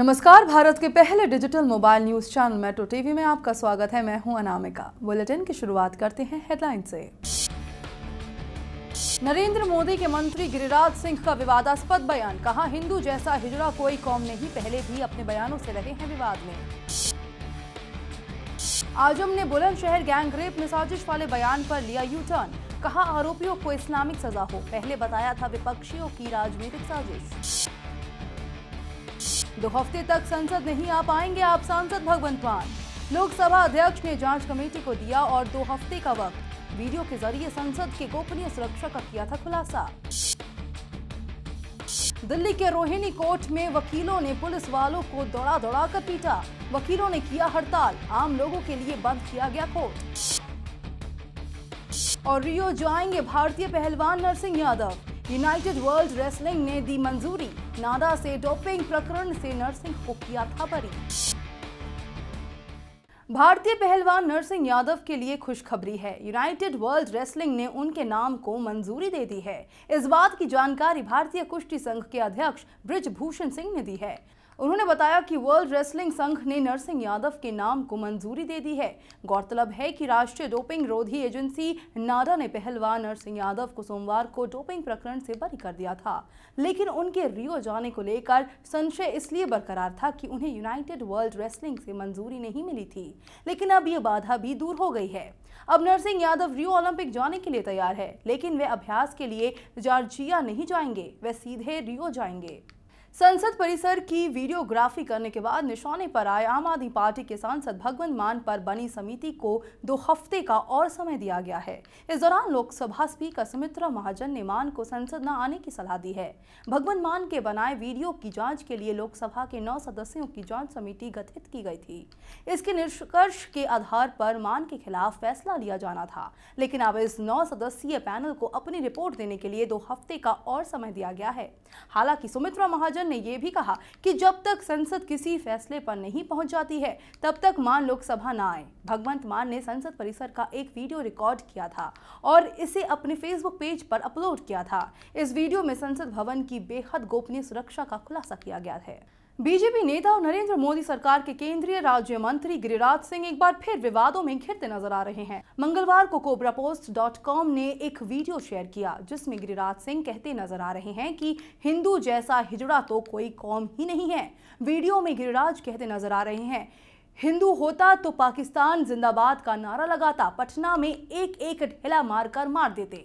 नमस्कार, भारत के पहले digital mobile news channel Metro TV में आपका स्वागत है। मैं हूँ अनामिका। बुलेटिन की शुरुआत करते हैं हेडलाइन से। नरेंद्र मोदी के मंत्री गिरिराज सिंह का विवादास्पद बयान। कहा, हिंदू जैसा हिजड़ा कोई कौम नहीं, पहले भी अपने बयानों से रहे हैं विवाद में। आज़म ने बुलंदशहर गैंग रेप में साजिश वाले बयान पर लिया यू टर्न कहा, आरोपियों को इस्लामिक सजा हो। पहले बताया था विपक्षियों की राजनीतिक साजिश। दो हफ़्ते तक संसद नहीं आ पाएँगे आप सांसद भगवंत मान। लोकसभा अध्यक्ष ने जाँच कमेटी को दिया और दो हफ़्ते का वक्त। वीडियो के ज़रिए संसद के गोपनीय सुरक्षा का किया था खुलासा। दिल्ली के रोहिणी कोर्ट में वकीलों ने पुलिस वालों को दौड़ा दौड़ा कर पीटा। वकीलों ने किया हड़ताल। आम लोगों के लिए बंद किया गया कोर्ट। और रियो जाएँगे भारतीय पहलवान Narsingh Yadav. United World Wrestling ने दी मंजूरी। नाडा से डोपिंग प्रकरण से नरसिंह को किया था बरी भारतीय पहलवान नरसिंह यादव के लिए खुशखबरी है। यूनाइटेड वर्ल्ड रेसलिंग ने उनके नाम को मंजूरी दे दी है। इस बात की जानकारी भारतीय कुश्ती संघ के अध्यक्ष ब्रिजभूषण सिंह ने दी है। उन्होंने बताया कि वर्ल्ड रेसलिंग संघ ने नरसिंह यादव के नाम को मंजूरी दे दी है। गौरतलब है कि राष्ट्रीय डोपिंग रोधी एजेंसी नाडा ने पहलवान नरसिंह यादव को सोमवार को डोपिंग प्रकरण से बरी कर दिया था। लेकिन उनके रियो जाने को लेकर संशय इसलिए बरकरार था कि उन्हें यूनाइटेड वर्ल्ड रेसलिंग से मंजूरी नहीं मिली थी। लेकिन अब ये बाधा भी दूर हो गई है। अब नरसिंह यादव रियो ओलंपिक जाने के लिए तैयार है, लेकिन वे अभ्यास के लिए जॉर्जिया नहीं जाएँगे, वे सीधे रियो जाएँगे। संसद परिसर की वीडियोग्राफी करने के बाद निशाने पर आए आम आदमी पार्टी के सांसद भगवंत मान पर बनी समिति को दो हफ़्ते का और समय दिया गया है। इस दौरान लोकसभा स्पीकर सुमित्रा महाजन ने मान को संसद न आने की सलाह दी है। भगवंत मान के बनाए वीडियो की जाँच के लिए लोकसभा के नौ सदस्यों की जाँच समिति गठित की गई थी। इसके निष्कर्ष के आधार पर मान के खिलाफ फैसला लिया जाना था। लेकिन अब इस नौ सदस्यीय पैनल को अपनी रिपोर्ट देने के लिए दो हफ़्ते का और समय दिया गया है। हालाँकि सुमित्रा महाजन ने यह भी कहा कि जब तक संसद किसी फैसले पर नहीं पहुँच जाती है, तब तक मान लोकसभा ना आए। भगवंत मान ने संसद परिसर का एक वीडियो रिकॉर्ड किया था और इसे अपने फेसबुक पेज पर अपलोड किया था। इस वीडियो में संसद भवन की बेहद गोपनीय सुरक्षा का खुलासा किया गया है। बीजेपी नेता और नरेंद्र मोदी सरकार के केंद्रीय राज्य मंत्री गिरिराज सिंह एक बार फिर विवादों में घिरते नज़र आ रहे हैं। मंगलवार को कोबरा पोस्ट डॉट कॉम ने एक वीडियो शेयर किया, जिसमें गिरिराज सिंह कहते नज़र आ रहे हैं कि हिंदू जैसा हिजड़ा तो कोई कौम ही नहीं है। वीडियो में गिरिराज कहते नज़र आ रहे हैं, हिंदू होता तो पाकिस्तान जिंदाबाद का नारा लगाता, पटना में एक एक ढेला मारकर मार देते।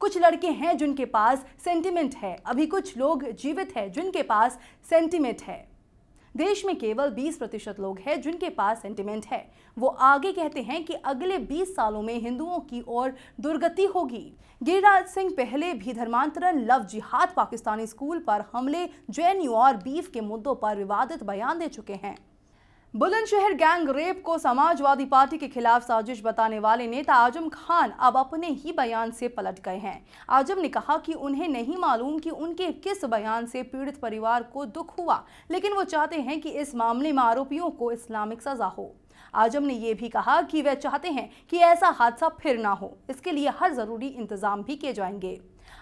कुछ लड़के हैं जिनके पास सेंटिमेंट है, अभी कुछ लोग जीवित है जिनके पास सेंटिमेंट है। देश में केवल 20 प्रतिशत लोग हैं जिनके पास सेंटिमेंट है। वो आगे कहते हैं कि अगले 20 सालों में हिंदुओं की ओर दुर्गति होगी। गिरिराज सिंह पहले भी धर्मांतरण, लव जिहाद, पाकिस्तानी स्कूल पर हमले जेएनयू और बीफ के मुद्दों पर विवादित बयान दे चुके हैं। बुलंदशहर गैंग रेप को समाजवादी पार्टी के खिलाफ साजिश बताने वाले नेता आज़म खान अब अपने ही बयान से पलट गए हैं। आज़म ने कहा कि उन्हें नहीं मालूम कि उनके किस बयान से पीड़ित परिवार को दुख हुआ, लेकिन वो चाहते हैं कि इस मामले में आरोपियों को इस्लामिक सजा हो। आज़म ने यह भी कहा कि वे चाहते हैं कि ऐसा हादसा फिर ना हो। इसके लिए हर ज़रूरी इंतज़ाम भी किए जाएँगे।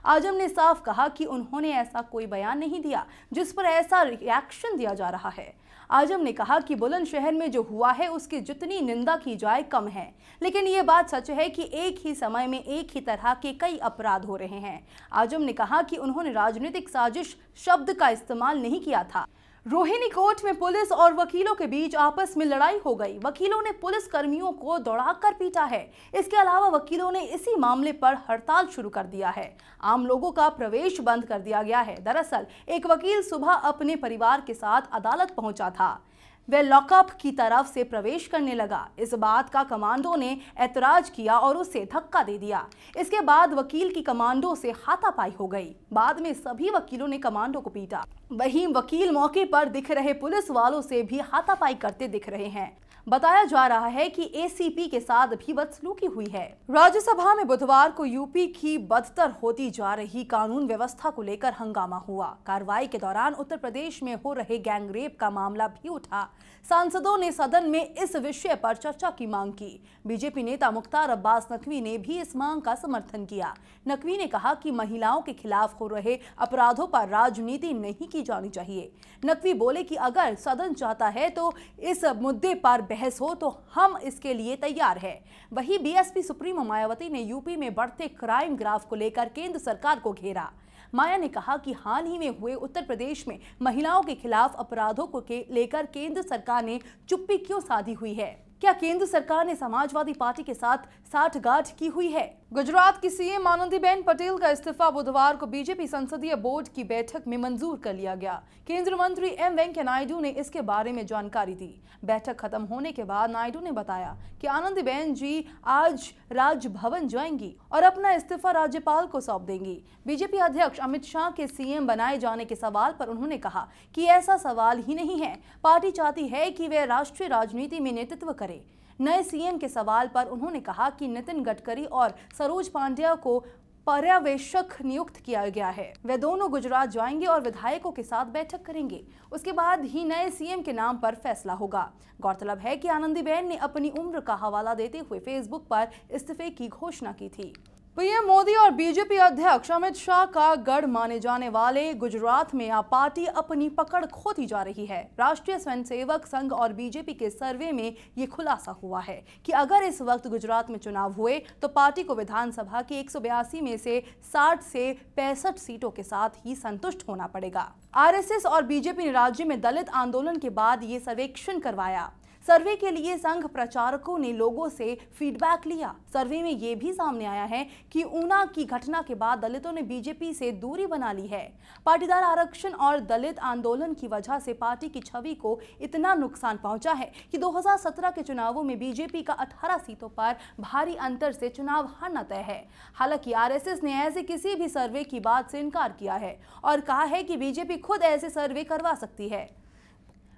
आज़म ने साफ़ कहा कि उन्होंने ऐसा कोई बयान नहीं दिया, जिस पर ऐसा रिएक्शन दिया जा रहा है। आज़म ने कहा कि बुलंदशहर में जो हुआ है, उसकी जितनी निंदा की जाए कम है। लेकिन ये बात सच है कि एक ही समय में एक ही तरह के कई अपराध हो रहे हैं। आज़म ने कहा कि उन्होंने राजनीतिक साजिश शब्द का इस्तेमाल नहीं किया था। रोहिणी कोर्ट में पुलिस और वकीलों के बीच आपस में लड़ाई हो गई। वकीलों ने पुलिस कर्मियों को दौड़ाकर पीटा है। इसके अलावा वकीलों ने इसी मामले पर हड़ताल शुरू कर दिया है। आम लोगों का प्रवेश बंद कर दिया गया है। दरअसल, एक वकील सुबह अपने परिवार के साथ अदालत पहुँचा था। वह लॉकअप की तरफ़ से प्रवेश करने लगा। इस बात का कमांडो ने ऐतराज किया और उसे धक्का दे दिया। इसके बाद वकील की कमांडो से हाथापाई हो गई। बाद में सभी वकीलों ने कमांडो को पीटा। वहीं वकील मौके पर दिख रहे पुलिस वालों से भी हाथापाई करते दिख रहे हैं। बताया जा रहा है कि एसीपी के साथ भी बदसलूकी हुई है। राज्यसभा में बुधवार को यूपी की बदतर होती जा रही कानून व्यवस्था को लेकर हंगामा हुआ। कार्रवाई के दौरान उत्तर प्रदेश में हो रहे गैंगरेप का मामला भी उठा। सांसदों ने सदन में इस विषय पर चर्चा की मांग की। बीजेपी नेता मुख्तार अब्बास नकवी ने भी इस मांग का समर्थन किया। नकवी ने कहा कि महिलाओं के खिलाफ हो रहे अपराधों पर राजनीति नहीं की जानी चाहिए। नकवी बोले कि अगर सदन चाहता है तो इस मुद्दे पर बहस हो तो हम इसके लिए तैयार हैं। वही बीएसपी सुप्रीमो मायावती ने यूपी में बढ़ते क्राइम ग्राफ को लेकर केंद्र सरकार को घेरा। माया ने कहा कि हाल ही में हुए उत्तर प्रदेश में महिलाओं के खिलाफ अपराधों को के लेकर केंद्र सरकार ने चुप्पी क्यों साधी हुई है? क्या केंद्र सरकार ने समाजवादी पार्टी के साथ साठगांठ की हुई है? गुजरात की सीएम आनंदीबेन पटेल का इस्तीफा बुधवार को बीजेपी संसदीय बोर्ड की बैठक में मंजूर कर लिया गया। केंद्रीय मंत्री एम वेंकैया नायडू ने इसके बारे में जानकारी दी। बैठक खत्म होने के बाद नायडू ने बताया कि आनंदीबेन जी आज राजभवन जाएँगी और अपना इस्तीफा राज्यपाल को सौंप देंगी। बीजेपी अध्यक्ष अमित शाह के सीएम बनाए जाने के सवाल पर उन्होंने कहा कि ऐसा सवाल ही नहीं है। पार्टी चाहती है कि वे राष्ट्रीय राजनीति में नेतृत्व करें। नए सीएम के सवाल पर उन्होंने कहा कि नितिन गडकरी और सरोज पांड्या को पर्यवेक्षक नियुक्त किया गया है। वे दोनों गुजरात जाएँगे और विधायकों के साथ बैठक करेंगे। उसके बाद ही नए सीएम के नाम पर फैसला होगा। गौरतलब है कि आनंदीबेन ने अपनी उम्र का हवाला देते हुए फेसबुक पर इस्तीफे की घोषणा की थी। पीएम मोदी और बीजेपी अध्यक्ष अमित शाह का गढ़ माने जाने वाले गुजरात में अब पार्टी अपनी पकड़ खोती जा रही है। राष्ट्रीय स्वयंसेवक संघ और बीजेपी के सर्वे में ये खुलासा हुआ है कि अगर इस वक्त गुजरात में चुनाव हुए तो पार्टी को विधानसभा की एक सौ बयासी में से 60 से पैंसठ सीटों के साथ ही संतुष्ट होना पड़ेगा। आरएसएस और बीजेपी ने राज्य में दलित आंदोलन के बाद ये सर्वेक्षण करवाया। सर्वे के लिए संघ प्रचारकों ने लोगों से फीडबैक लिया। सर्वे में ये भी सामने आया है कि ऊना की घटना के बाद दलितों ने बीजेपी से दूरी बना ली है। पाटीदार आरक्षण और दलित आंदोलन की वजह से पार्टी की छवि को इतना नुकसान पहुँचा है कि 2017 के चुनावों में बीजेपी का 18 सीटों पर भारी अंतर से चुनाव हारना तय है। हालाँकि आरएसएस ने ऐसे किसी भी सर्वे की बात से इनकार किया है और कहा है कि बीजेपी खुद ऐसे सर्वे करवा सकती है।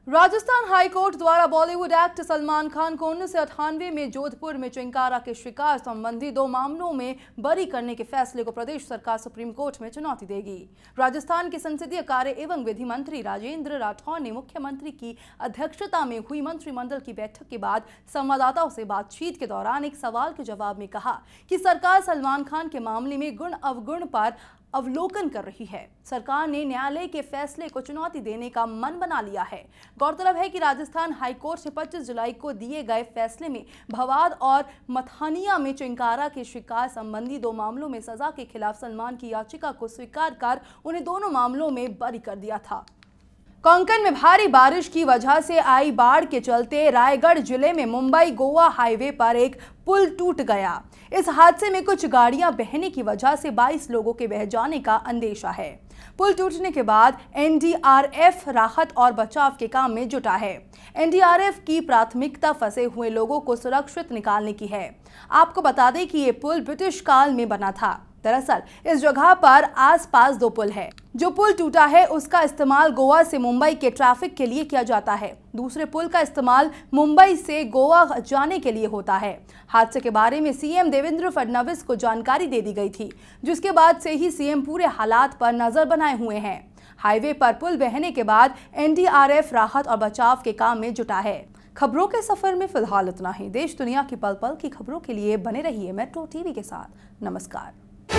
राजस्थान हाईकोर्ट द्वारा बॉलीवुड एक्टर सलमान खान को उन्नीस सौ अठानवे में जोधपुर में चिंकारा के शिकार संबंधी दो मामलों में बरी करने के फैसले को प्रदेश सरकार सुप्रीम कोर्ट में चुनौती देगी। राजस्थान के संसदीय कार्य एवं विधि मंत्री राजेंद्र राठौर ने मुख्यमंत्री की अध्यक्षता में हुई मंत्रिमंडल की बैठक के बाद संवाददाताओं से बातचीत के दौरान एक सवाल के जवाब में कहा कि सरकार सलमान खान के मामले में गुण अवगुण पर अवलोकन कर रही है। सरकार ने न्यायालय के फैसले को चुनौती देने का मन बना लिया है। गौरतलब है कि राजस्थान हाईकोर्ट ने 25 जुलाई को दिए गए फैसले में भवाद और मथानिया में चिंकारा के शिकार संबंधी दो मामलों में सजा के खिलाफ सलमान की याचिका को स्वीकार कर उन्हें दोनों मामलों में बरी कर दिया था। कोंकण में भारी बारिश की वजह से आई बाढ़ के चलते रायगढ़ ज़िले में मुंबई गोवा हाईवे पर एक पुल टूट गया। इस हादसे में कुछ गाड़ियाँ बहने की वजह से 22 लोगों के बह जाने का अंदेशा है। पुल टूटने के बाद एनडीआरएफ राहत और बचाव के काम में जुटा है। एनडीआरएफ की प्राथमिकता फंसे हुए लोगों को सुरक्षित निकालने की है। आपको बता दें कि ये पुल ब्रिटिश काल में बना था। दरअसल, इस जगह पर आसपास दो पुल है। जो पुल टूटा है, उसका इस्तेमाल गोवा से मुंबई के ट्रैफ़िक के लिए किया जाता है। दूसरे पुल का इस्तेमाल मुंबई से गोवा जाने के लिए होता है। हादसे के बारे में सीएम देवेंद्र फडणवीस को जानकारी दे दी गई थी, जिसके बाद से ही सीएम पूरे हालात पर नज़र बनाए हुए हैं। हाईवे पर पुल बहने के बाद एनडीआरएफ राहत और बचाव के काम में जुटा है। खबरों के सफ़र में फ़िलहाल इतना ही। देश दुनिया की पल पल की खबरों के लिए बने रहिए मेट्रो टीवी के साथ। नमस्कार। え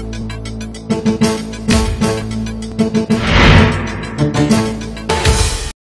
っ?